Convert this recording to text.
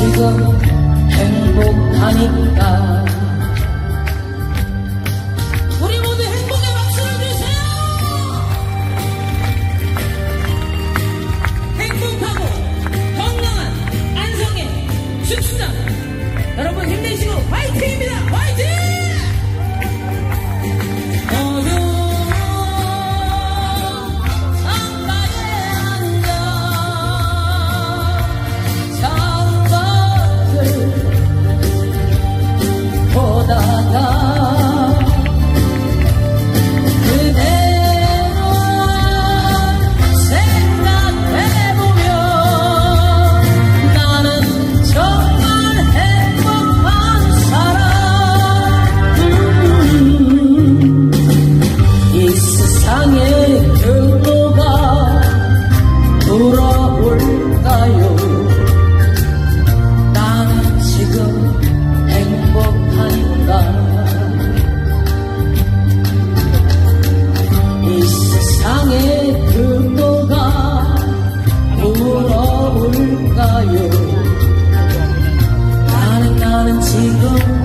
지금 행복하니까. 우리 모두 행복에 박수를 주세요. 행복하고 건강한 안성의 춤추자 여러분 힘내시고 화이팅입니다. 화이팅! 뭘까요? 나는 나는 지금